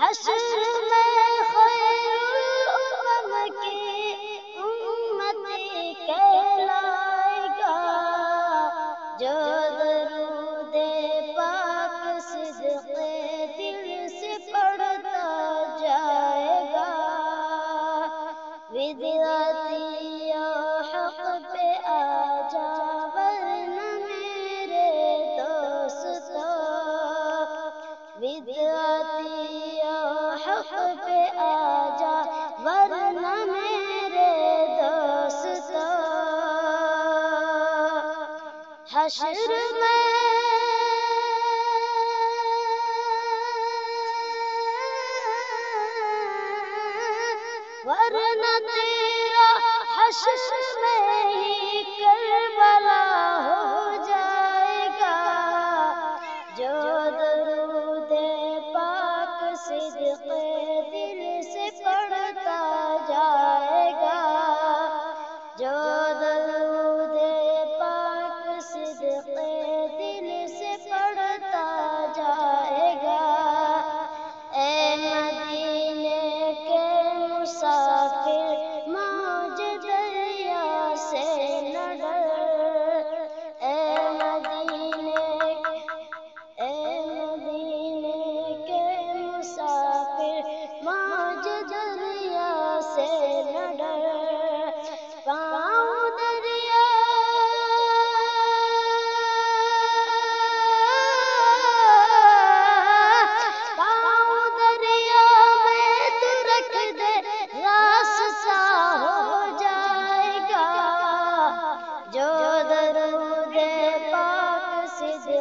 حشر میں خیر الامم کی امت کہلائے گا۔ جو درود پاک صدق دل سے پڑھتا جائے گا۔ ودیاتی حشر میں ورنہ تیرا حشر میں ہی کربلا ہو جائے گا جو درو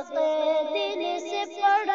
دل سے پڑھ